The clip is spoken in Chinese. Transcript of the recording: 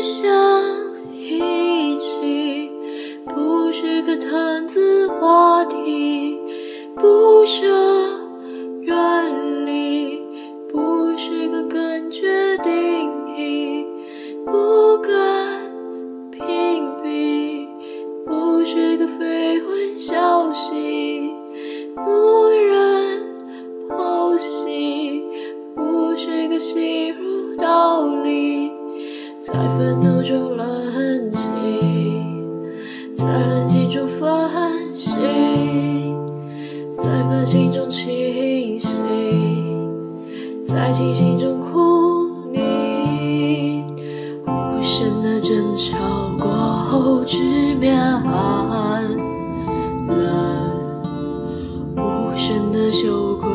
想一起，不是个谈资话题，不舍远离，不是个感觉定义，不敢在愤怒中冷静，在冷静中反省，在反省中清醒，在清醒中哭泣。无声的争吵过后，直面寒冷，无声的羞愧